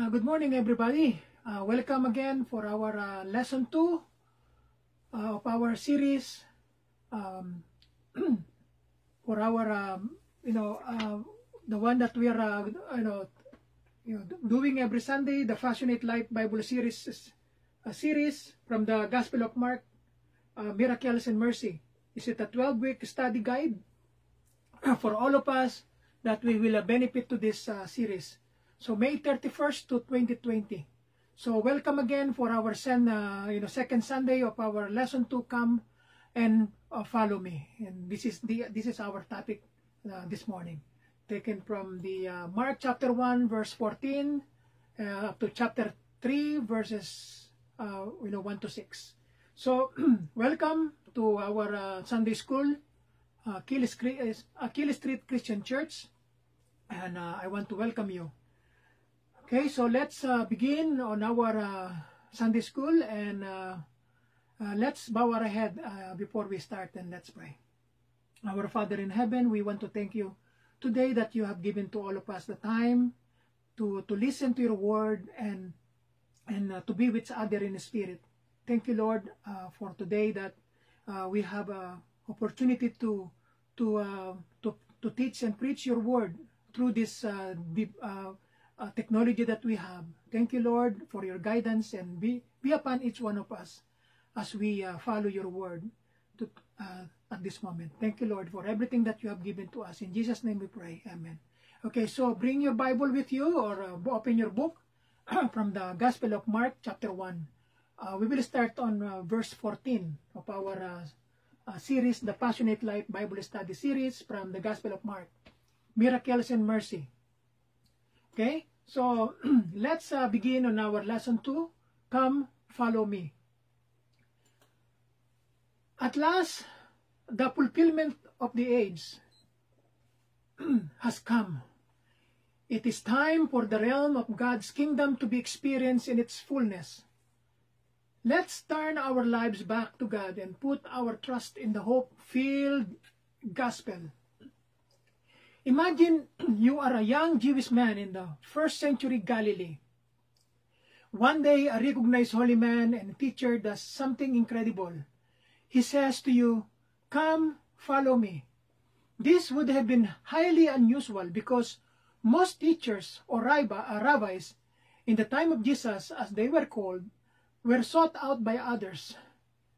Uh, good morning, everybody. Uh, welcome again for our uh, lesson two uh, of our series um, for our, um, you know, uh, the one that we are, uh, you know, you know, doing every Sunday, the Passionate Life Bible series, a series from the Gospel of Mark, Miracles and Mercy. Is it a 12-week study guide for all of us that we will benefit to this series? So May 31st to 2020. So welcome again for our sen, uh, you know second Sunday of our lesson to come and uh, follow me. And this is the this is our topic uh, this morning, taken from the uh, Mark chapter 1 verse 14 uh, up to chapter 3 verses uh, you know 1 to 6. So welcome to our uh, Sunday school, Achilles, Achilles Street Christian Church, and I want to welcome you. Okay, so let's uh, begin on our uh, Sunday school and uh, uh, let's bow our head uh, before we start and let's pray. Our Father in heaven, we want to thank you today that you have given to all of us the time to, to listen to your word and and uh, to be with other in spirit. Thank you, Lord, for today that we have a opportunity to to to to teach and preach your word through this deep, uh, technology that we have. Thank you, Lord, for your guidance and be, be upon each one of us as we uh, follow your word to, uh, at this moment. Thank you, Lord, for everything that you have given to us. In Jesus' name we pray. Amen. Okay, so bring your Bible with you or uh, open your book from the Gospel of Mark, chapter 1. Uh, we will start on uh, verse 14 of our uh, series, the Passionate Life Bible Study series from the Gospel of Mark. Miracles and Mercy. Okay, so let's uh, begin on our lesson 2. Come, follow me. At last, the fulfillment of the age has come. It is time for the realm of God's kingdom to be experienced in its fullness. Let's turn our lives back to God and put our trust in the hope-filled gospel. Imagine you are a young Jewish man in the first century Galilee. One day, a recognized holy man and teacher does something incredible. He says to you, Come, follow me. This would have been highly unusual because most teachers or rabbis in the time of Jesus, as they were called, were sought out by others.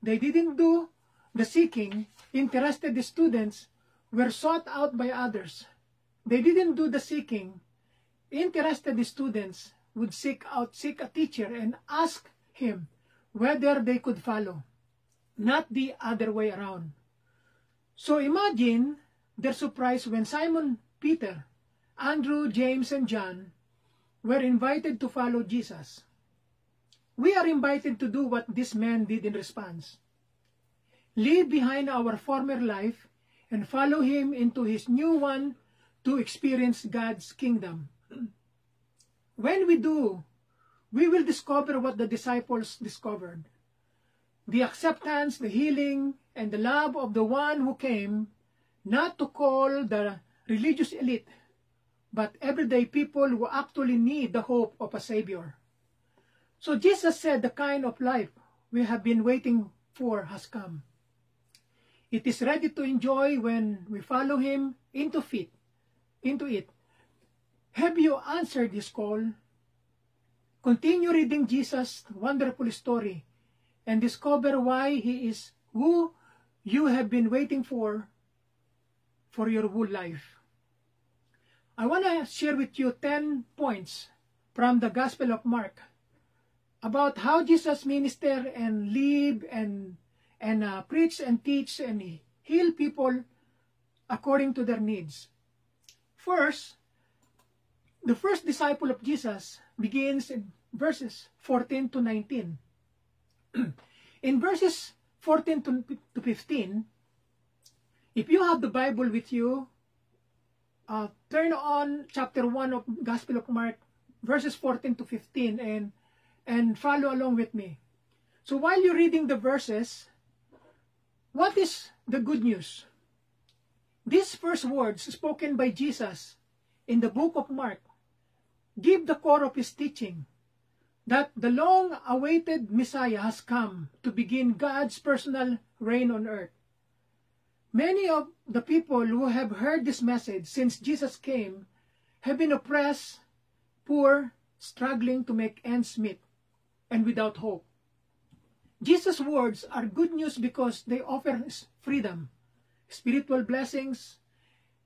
They didn't do the seeking. Interested students were sought out by others. They didn't do the seeking. Interested students would seek out, seek a teacher and ask him whether they could follow, not the other way around. So imagine their surprise when Simon Peter, Andrew, James, and John were invited to follow Jesus. We are invited to do what this man did in response. Leave behind our former life and follow him into his new one to experience God's kingdom. When we do, we will discover what the disciples discovered. The acceptance, the healing, and the love of the one who came not to call the religious elite, but everyday people who actually need the hope of a Savior. So Jesus said the kind of life we have been waiting for has come. It is ready to enjoy when we follow Him into fit, into it. Have you answered this call? Continue reading Jesus' wonderful story and discover why He is who you have been waiting for for your whole life. I want to share with you 10 points from the Gospel of Mark about how Jesus ministered and live and and uh, preach and teach and heal people according to their needs. First, the first disciple of Jesus begins in verses 14 to 19. in verses 14 to, to 15, if you have the Bible with you, uh, turn on chapter 1 of Gospel of Mark, verses 14 to 15, and, and follow along with me. So while you're reading the verses, what is the good news? These first words spoken by Jesus in the book of Mark give the core of his teaching that the long awaited Messiah has come to begin God's personal reign on earth. Many of the people who have heard this message since Jesus came have been oppressed, poor, struggling to make ends meet, and without hope. Jesus' words are good news because they offer freedom, spiritual blessings,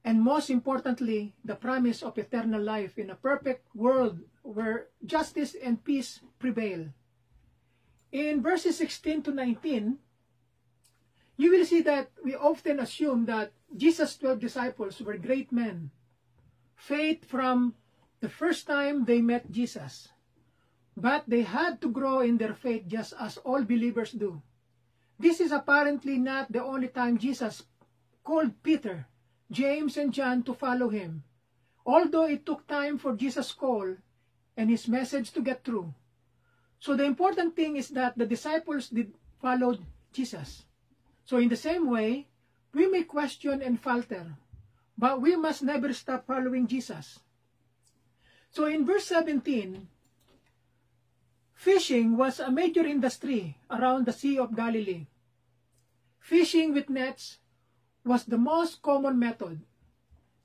and most importantly, the promise of eternal life in a perfect world where justice and peace prevail. In verses 16 to 19, you will see that we often assume that Jesus' 12 disciples were great men, faith from the first time they met Jesus. But they had to grow in their faith just as all believers do. This is apparently not the only time Jesus called Peter James and John to follow him, although it took time for Jesus' call and his message to get through. So the important thing is that the disciples did follow Jesus. So in the same way, we may question and falter, but we must never stop following Jesus. So in verse 17, fishing was a major industry around the Sea of Galilee. Fishing with nets was the most common method.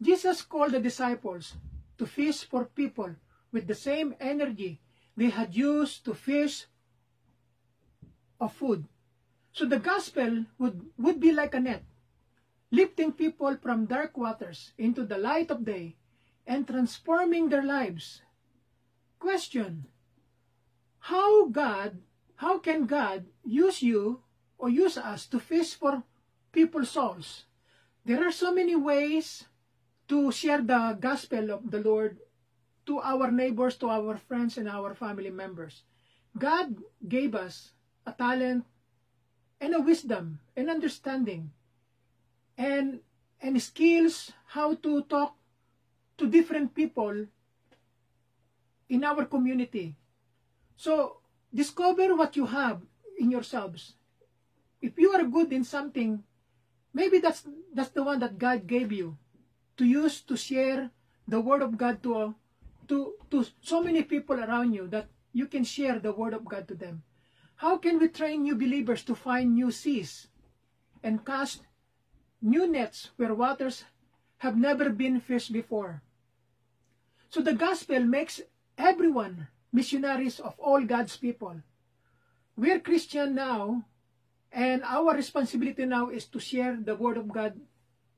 Jesus called the disciples to fish for people with the same energy they had used to fish of food. So the gospel would, would be like a net, lifting people from dark waters into the light of day and transforming their lives. Question, how God, how can God use you or use us to fish for people's souls? There are so many ways to share the gospel of the Lord to our neighbors, to our friends, and our family members. God gave us a talent and a wisdom and understanding and and skills how to talk to different people in our community. So discover what you have in yourselves. If you are good in something, Maybe that's that's the one that God gave you to use to share the word of God to to to so many people around you that you can share the word of God to them. How can we train new believers to find new seas and cast new nets where waters have never been fished before? So the gospel makes everyone missionaries of all God's people. We're Christian now and our responsibility now is to share the Word of God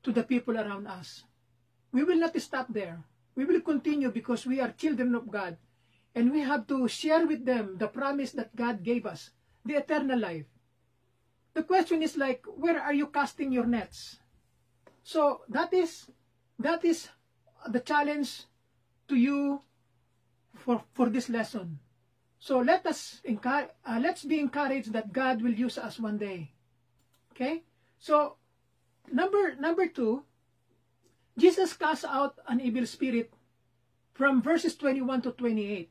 to the people around us. We will not stop there. We will continue because we are children of God. And we have to share with them the promise that God gave us, the eternal life. The question is like, where are you casting your nets? So that is that is the challenge to you for, for this lesson. So let us uh, let's be encouraged that God will use us one day. Okay? So number number 2, Jesus cast out an evil spirit from verses 21 to 28.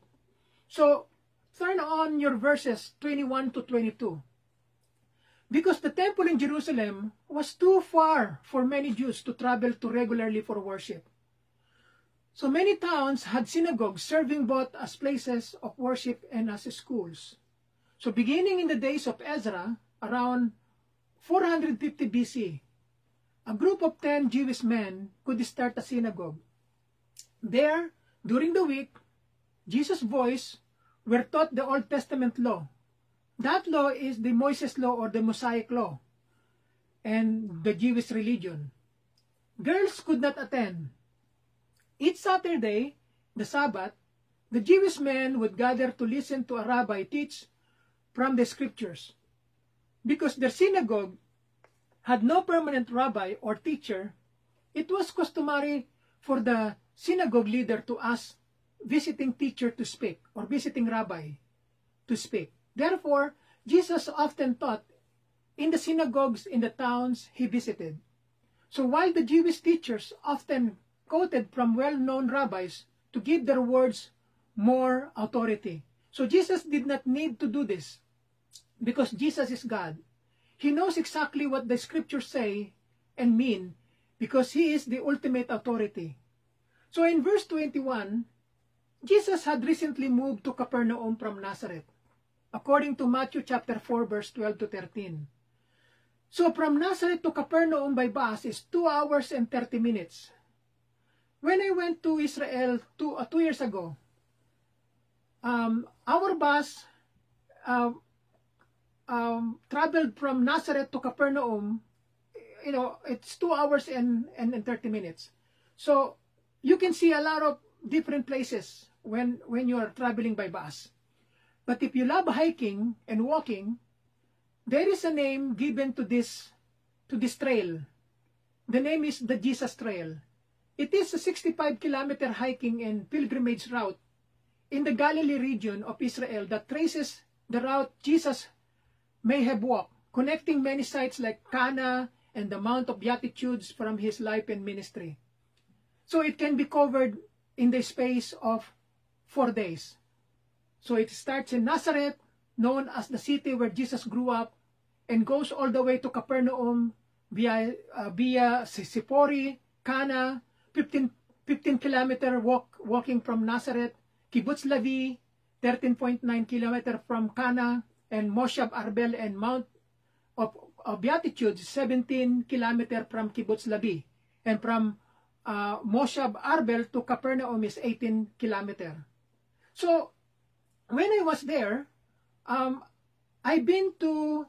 So turn on your verses 21 to 22. Because the temple in Jerusalem was too far for many Jews to travel to regularly for worship. So many towns had synagogues serving both as places of worship and as schools. So beginning in the days of Ezra, around 450 BC, a group of 10 Jewish men could start a synagogue. There, during the week, Jesus' voice were taught the Old Testament law. That law is the Moses law or the Mosaic law and the Jewish religion. Girls could not attend each Saturday, the Sabbath, the Jewish men would gather to listen to a rabbi teach from the scriptures. Because their synagogue had no permanent rabbi or teacher, it was customary for the synagogue leader to ask visiting teacher to speak or visiting rabbi to speak. Therefore, Jesus often taught in the synagogues in the towns he visited. So while the Jewish teachers often quoted from well-known rabbis to give their words more authority. So Jesus did not need to do this because Jesus is God. He knows exactly what the scriptures say and mean because he is the ultimate authority. So in verse 21, Jesus had recently moved to Capernaum from Nazareth, according to Matthew chapter 4, verse 12 to 13. So from Nazareth to Capernaum by bus is 2 hours and 30 minutes. When I went to Israel two, uh, two years ago, um, our bus uh, um, traveled from Nazareth to Capernaum. You know, it's two hours and, and, and 30 minutes. So you can see a lot of different places when, when you are traveling by bus. But if you love hiking and walking, there is a name given to this to this trail. The name is the Jesus Trail. It is a 65 kilometer hiking and pilgrimage route in the Galilee region of Israel that traces the route Jesus may have walked, connecting many sites like Cana and the Mount of Beatitudes from his life and ministry. So it can be covered in the space of four days. So it starts in Nazareth, known as the city where Jesus grew up, and goes all the way to Capernaum via, uh, via Sipori, Cana, 15, 15 kilometer walk, walking from Nazareth, Kibbutz Lavi, 13.9 kilometer from Cana, and Moshav Arbel and Mount of, of Beatitudes, 17 kilometer from Kibbutz Lavi. And from uh, Moshav Arbel to Capernaum is 18 kilometer. So, when I was there, um, I've been to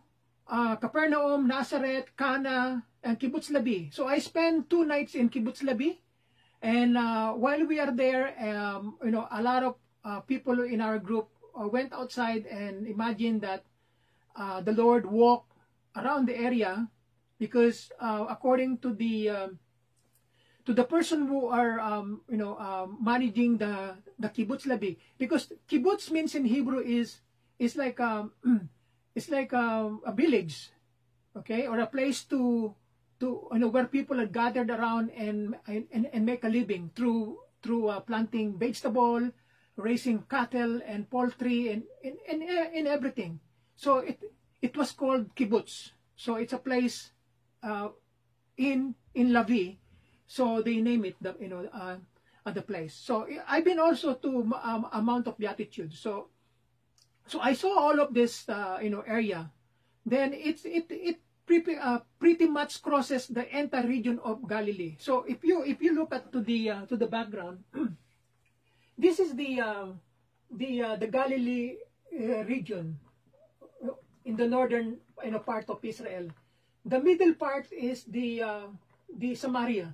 uh, Capernaum, Nazareth, Cana, and Kibbutz Labi. So I spent two nights in Kibbutz Labi. And uh, while we are there, um, you know, a lot of uh, people in our group uh, went outside and imagined that uh, the Lord walked around the area because uh, according to the um, to the person who are um, you know um, managing the the kibbutz labi because kibbutz means in Hebrew is is like um, it's like a, a village, okay, or a place to to you know where people are gathered around and and, and make a living through through uh, planting vegetable, raising cattle and poultry and and, and and everything. So it it was called kibbutz. So it's a place uh, in in Lavi. So they name it the you know uh, the place. So I've been also to um, Mount of Beatitude. So so I saw all of this, uh, you know, area. Then it's it it pretty, uh, pretty much crosses the entire region of Galilee. So if you if you look at to the uh, to the background, this is the uh, the uh, the Galilee uh, region in the northern you know part of Israel. The middle part is the uh, the Samaria,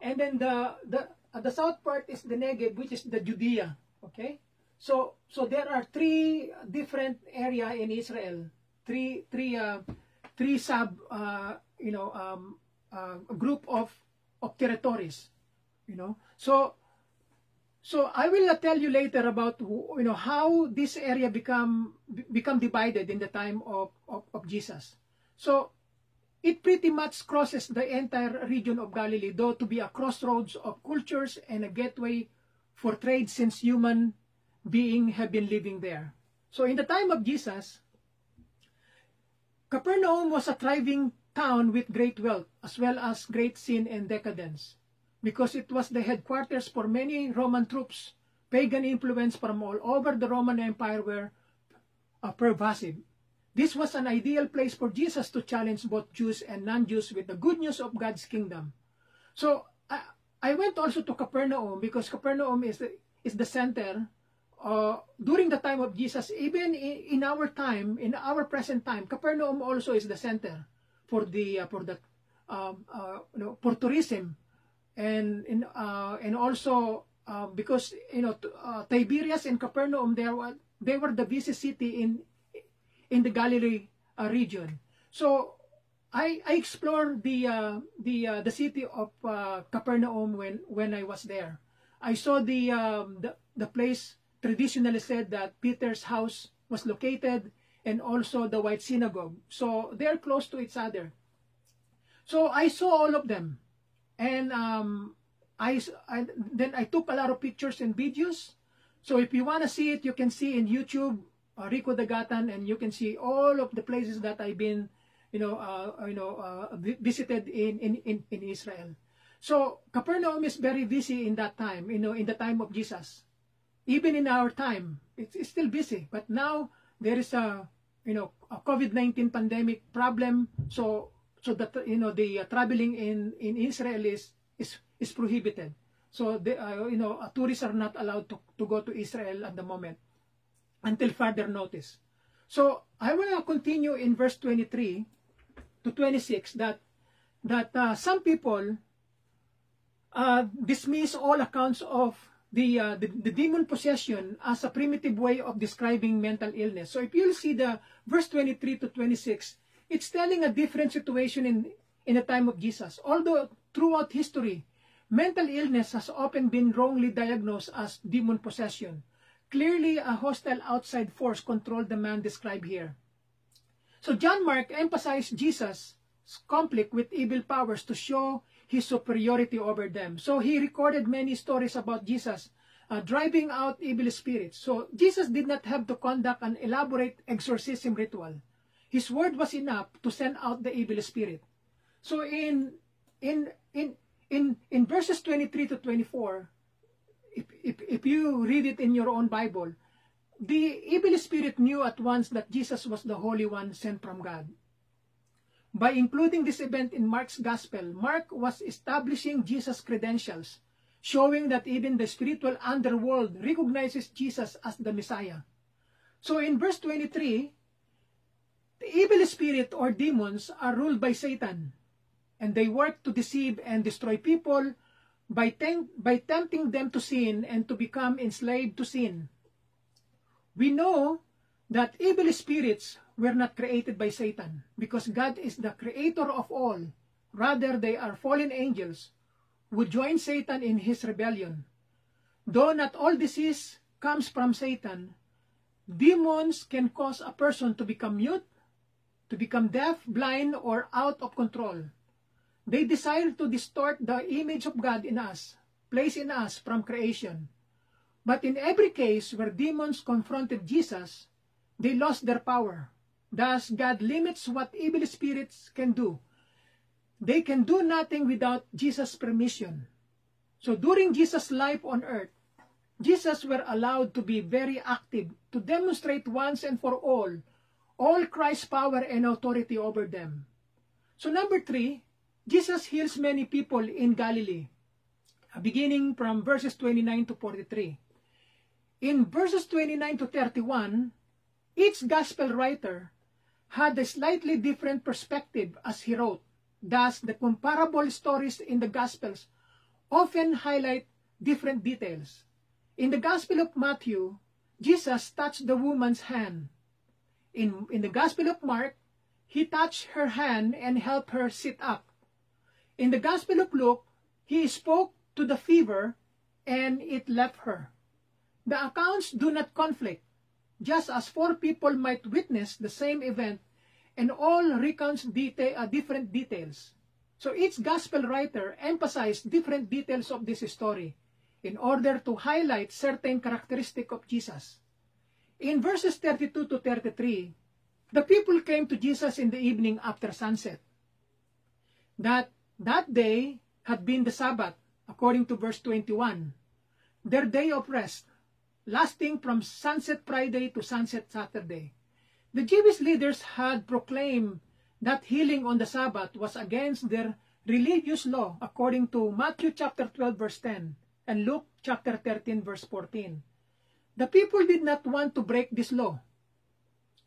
and then the the the south part is the Negev, which is the Judea. Okay, so, so there are three different area in Israel, three, three, three sub, uh, you know, um, uh, group of, of territories, you know. So, so I will tell you later about, you know, how this area become, become divided in the time of, of, of Jesus. So, it pretty much crosses the entire region of Galilee, though to be a crossroads of cultures and a gateway for trade since human being have been living there. So in the time of Jesus, Capernaum was a thriving town with great wealth, as well as great sin and decadence, because it was the headquarters for many Roman troops. Pagan influence from all over the Roman Empire were uh, pervasive. This was an ideal place for Jesus to challenge both Jews and non-Jews with the good news of God's kingdom. So I, I went also to Capernaum because Capernaum is the, is the center uh, during the time of Jesus, even in, our time, in our present time, Capernaum also is the center for the uh, for the um, uh, you know, for tourism, and in uh, and also uh, because you know Tiberias and Capernaum they were they were the busy city in in the Galilee region. So I I explored the the the city of Capernaum when when I was there. I saw the um, the the place traditionally said that Peter's house was located and also the White Synagogue. So they're close to each other. So I saw all of them. And um, I, I, then I took a lot of pictures and videos. So if you want to see it, you can see in YouTube, uh, Rico Dagatan, and you can see all of the places that I've been, you know, uh, you know, uh, visited in, in, in, in Israel. So Capernaum is very busy in that time, you know, in the time of Jesus even in our time, it's, it's still busy. But now there is a you know a COVID-19 pandemic problem, so so that you know the uh, traveling in in Israel is is is prohibited. So the, uh, you know uh, tourists are not allowed to, to go to Israel at the moment until further notice. So I want to continue in verse 23 to 26 that that uh, some people uh, dismiss all accounts of the, uh, the, the demon possession as a primitive way of describing mental illness. So if you'll see the verse 23 to 26, it's telling a different situation in in the time of Jesus. Although throughout history, mental illness has often been wrongly diagnosed as demon possession. Clearly, a hostile outside force controlled the man described here. So John Mark emphasized Jesus' conflict with evil powers to show his superiority over them. So he recorded many stories about Jesus uh, driving out evil spirits. So Jesus did not have to conduct an elaborate exorcism ritual. His word was enough to send out the evil spirit. So in in in in in verses 23 to 24, if, if, if you read it in your own Bible, the evil spirit knew at once that Jesus was the Holy One sent from God. By including this event in Mark's Gospel, Mark was establishing Jesus' credentials, showing that even the spiritual underworld recognizes Jesus as the Messiah. So in verse 23, the evil spirit or demons are ruled by Satan, and they work to deceive and destroy people by, by tempting them to sin and to become enslaved to sin. We know that evil spirits were not created by Satan because God is the creator of all. Rather, they are fallen angels who join Satan in his rebellion. Though not all disease comes from Satan, demons can cause a person to become mute, to become deaf, blind, or out of control. They desire to distort the image of God in us, placed in us from creation. But in every case where demons confronted Jesus, they lost their power. Thus, God limits what evil spirits can do. They can do nothing without Jesus' permission. So during Jesus' life on earth, Jesus were allowed to be very active to demonstrate once and for all all Christ's power and authority over them. So number three, Jesus heals many people in Galilee, beginning from verses 29 to 43. In verses 29 to 31, each gospel writer had a slightly different perspective as he wrote. Thus, the comparable stories in the Gospels often highlight different details. In the Gospel of Matthew, Jesus touched the woman's hand. In, in the Gospel of Mark, he touched her hand and helped her sit up. In the Gospel of Luke, he spoke to the fever and it left her. The accounts do not conflict just as four people might witness the same event and all recounts detail, uh, different details. So each gospel writer emphasized different details of this story in order to highlight certain characteristic of Jesus. In verses 32 to 33, the people came to Jesus in the evening after sunset. That that day had been the Sabbath, according to verse 21, their day of rest lasting from sunset Friday to sunset Saturday. The Jewish leaders had proclaimed that healing on the Sabbath was against their religious law according to Matthew chapter 12 verse 10 and Luke chapter 13 verse 14. The people did not want to break this law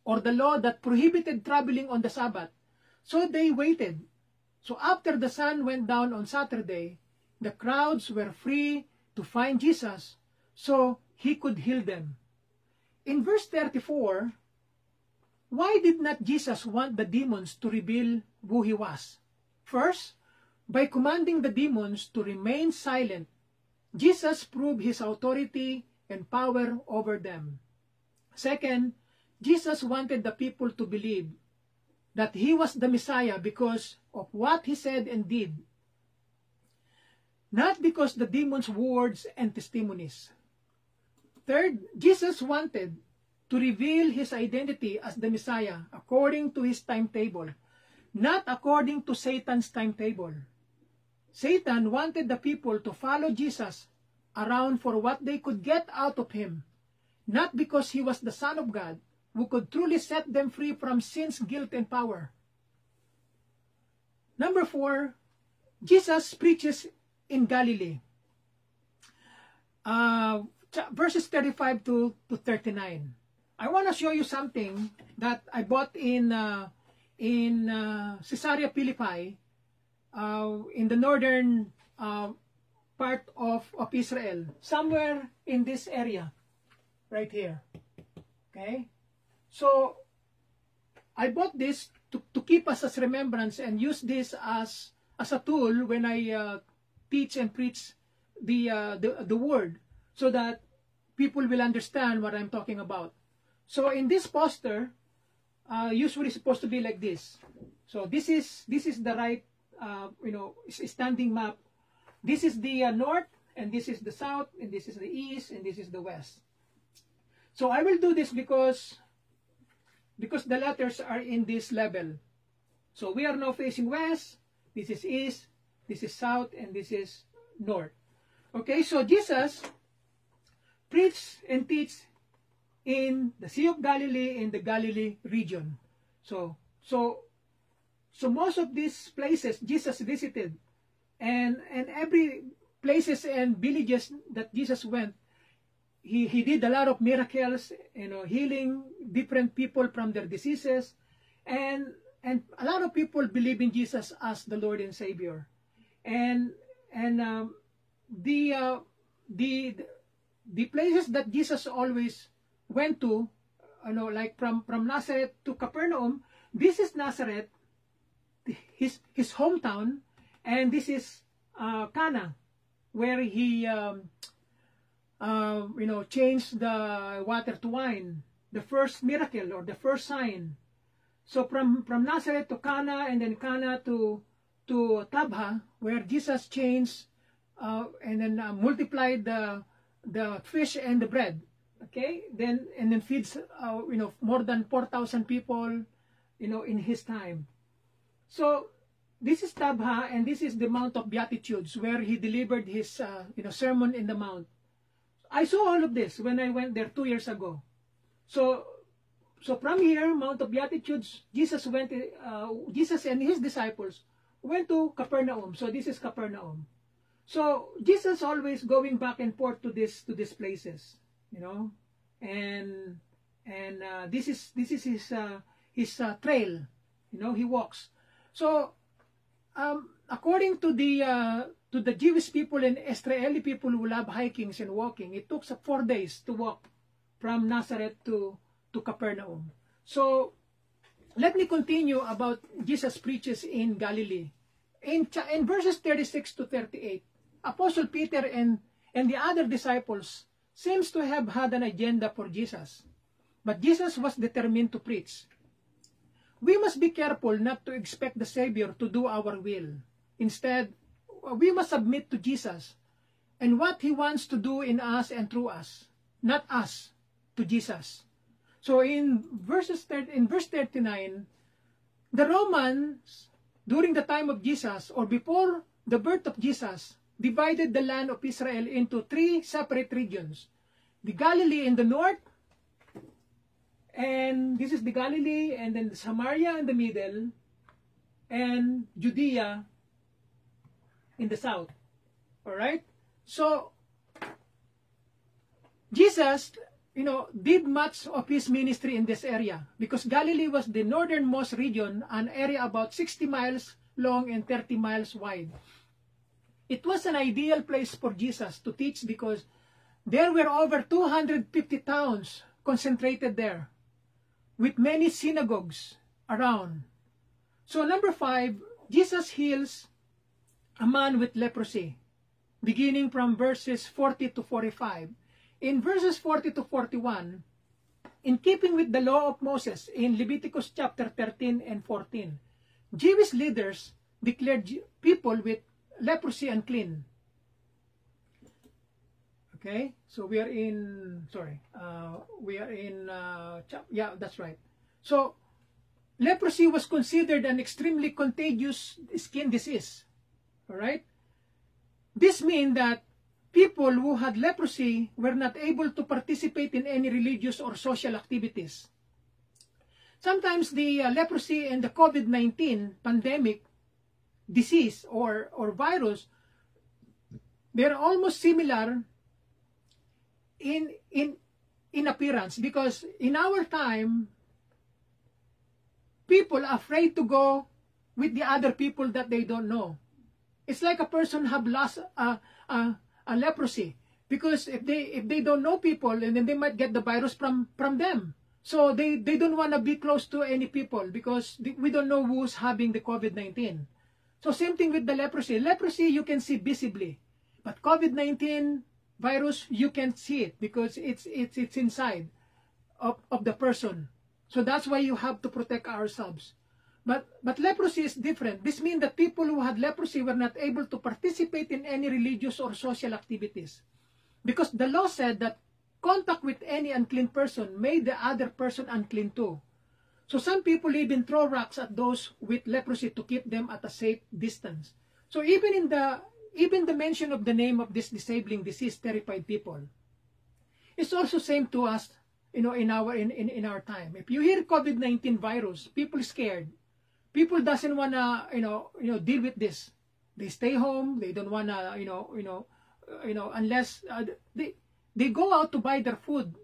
or the law that prohibited traveling on the Sabbath, so they waited. So after the sun went down on Saturday, the crowds were free to find Jesus, so he could heal them. In verse 34, why did not Jesus want the demons to reveal who he was? First, by commanding the demons to remain silent, Jesus proved his authority and power over them. Second, Jesus wanted the people to believe that he was the Messiah because of what he said and did, not because the demons' words and testimonies. Third, Jesus wanted to reveal his identity as the Messiah according to his timetable, not according to Satan's timetable. Satan wanted the people to follow Jesus around for what they could get out of him, not because he was the Son of God, who could truly set them free from sin's guilt and power. Number four, Jesus preaches in Galilee. Uh, verses 35 to, to 39. I want to show you something that I bought in uh, in uh, Caesarea Philippi, uh, in the northern uh, part of, of Israel, somewhere in this area, right here. Okay? So, I bought this to, to keep us as remembrance and use this as, as a tool when I uh, teach and preach the, uh, the, the word so that people will understand what I'm talking about. So in this poster, uh, usually supposed to be like this. So this is this is the right, uh, you know, standing map. This is the uh, north, and this is the south, and this is the east, and this is the west. So I will do this because because the letters are in this level. So we are now facing west. This is east. This is south, and this is north. Okay, so Jesus preached and teach in the Sea of Galilee in the Galilee region. So, so, so most of these places Jesus visited, and and every places and villages that Jesus went, he he did a lot of miracles, you know, healing different people from their diseases, and and a lot of people believe in Jesus as the Lord and Savior, and and um, the uh, the the places that Jesus always went to, you know, like from, from Nazareth to Capernaum, this is Nazareth, his, his hometown, and this is uh, Cana, where he, um, uh, you know, changed the water to wine, the first miracle or the first sign. So from, from Nazareth to Cana and then Cana to, to Tabgha, where Jesus changed uh, and then uh, multiplied the, the fish and the bread okay? Then and then feeds uh, you know more than 4000 people you know in his time. So this is tabgha and this is the mount of beatitudes where he delivered his uh, you know sermon in the mount. I saw all of this when i went there two years ago. So so from here mount of beatitudes jesus went uh, jesus and his disciples went to capernaum. So this is capernaum so jesus always going back and forth to this to these places you know, and and uh, this is this is his uh, his uh, trail, you know, he walks. So, um, according to the uh, to the Jewish people and Israeli people who love hiking and walking, it took four days to walk from Nazareth to to Capernaum. So, let me continue about Jesus preaches in Galilee. In, in verses 36 to 38, Apostle Peter and, and the other disciples seems to have had an agenda for Jesus. But Jesus was determined to preach. We must be careful not to expect the Savior to do our will. Instead, we must submit to Jesus and what He wants to do in us and through us, not us to Jesus. So in verses in verse 39, the Romans during the time of Jesus or before the birth of Jesus divided the land of Israel into three separate regions. The Galilee in the north, and this is the Galilee, and then the Samaria in the middle, and Judea in the south. All right? So, Jesus, you know, did much of his ministry in this area because Galilee was the northernmost region, an area about 60 miles long and 30 miles wide. It was an ideal place for Jesus to teach because there were over 250 towns concentrated there with many synagogues around. So number five, Jesus heals a man with leprosy, beginning from verses 40 to 45. In verses 40 to 41, in keeping with the law of Moses in Leviticus chapter 13 and 14, Jewish leaders declared people with leprosy unclean. Okay, so we are in, sorry, uh, we are in, uh, yeah, that's right. So, leprosy was considered an extremely contagious skin disease. All right? This means that people who had leprosy were not able to participate in any religious or social activities. Sometimes the uh, leprosy and the COVID-19 pandemic disease or, or virus, they're almost similar in, in, in appearance because in our time, people are afraid to go with the other people that they don't know. It's like a person have lost a, a, a leprosy because if they if they don't know people and then they might get the virus from from them. So they they don't want to be close to any people because we don't know who's having the COVID-19. So same thing with the leprosy. Leprosy you can see visibly, but COVID-19 virus you can't see it because it's it's it's inside of, of the person. So that's why you have to protect ourselves. But, but leprosy is different. This means that people who had leprosy were not able to participate in any religious or social activities. Because the law said that contact with any unclean person made the other person unclean too. So some people even throw rocks at those with leprosy to keep them at a safe distance. So even in the even the mention of the name of this disabling disease terrified people. It's also same to us, you know, in our in, in, in our time. If you hear COVID-19 virus, people scared people doesn't wanna you know you know deal with this. They stay home. They don't wanna you know you know uh, you know unless uh, they they go out to buy their food,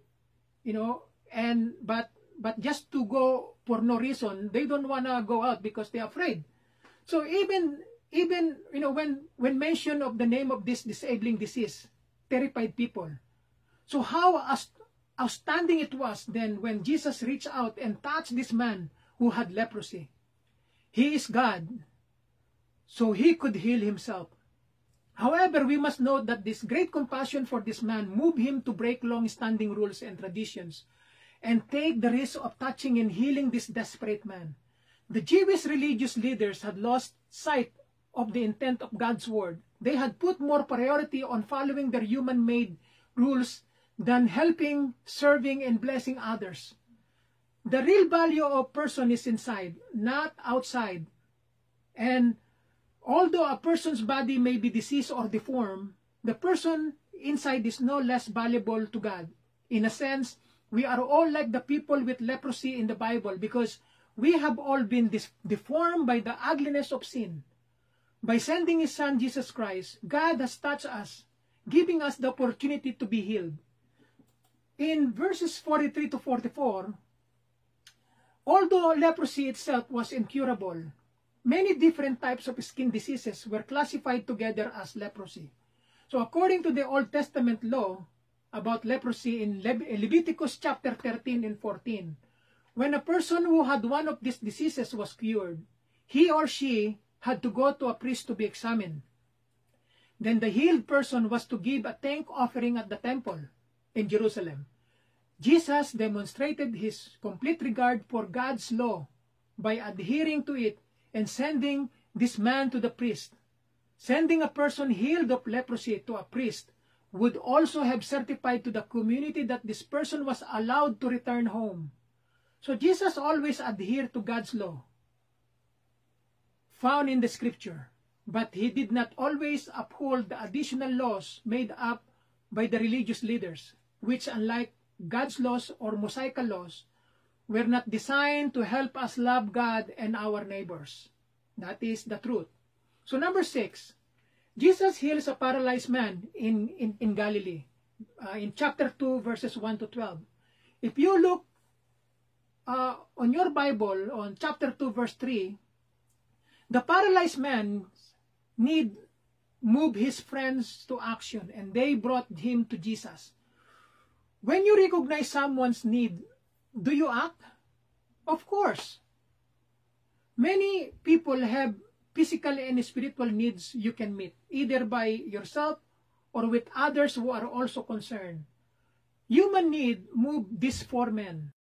you know, and but but just to go for no reason, they don't wanna go out because they're afraid. So even even you know when when mention of the name of this disabling disease terrified people. So how outstanding it was then when Jesus reached out and touched this man who had leprosy. He is God, so he could heal himself. However, we must note that this great compassion for this man moved him to break long-standing rules and traditions and take the risk of touching and healing this desperate man. The Jewish religious leaders had lost sight of the intent of God's word. They had put more priority on following their human-made rules than helping, serving, and blessing others. The real value of a person is inside, not outside. And although a person's body may be diseased or deformed, the person inside is no less valuable to God. In a sense, we are all like the people with leprosy in the Bible because we have all been deformed by the ugliness of sin. By sending His Son, Jesus Christ, God has touched us, giving us the opportunity to be healed. In verses 43 to 44, Although leprosy itself was incurable, many different types of skin diseases were classified together as leprosy. So according to the Old Testament law about leprosy in Leviticus chapter 13 and 14, when a person who had one of these diseases was cured, he or she had to go to a priest to be examined. Then the healed person was to give a thank offering at the temple in Jerusalem. Jesus demonstrated his complete regard for God's law by adhering to it and sending this man to the priest. Sending a person healed of leprosy to a priest would also have certified to the community that this person was allowed to return home. So Jesus always adhered to God's law found in the scripture, but he did not always uphold the additional laws made up by the religious leaders, which unlike God's laws or Mosaical laws were not designed to help us love God and our neighbors. That is the truth. So number six, Jesus heals a paralyzed man in, in, in Galilee uh, in chapter 2 verses 1 to 12. If you look uh, on your Bible on chapter 2 verse 3, the paralyzed man need move his friends to action and they brought him to Jesus. When you recognize someone's need, do you act? Of course. Many people have physical and spiritual needs you can meet, either by yourself or with others who are also concerned. Human need move these four men.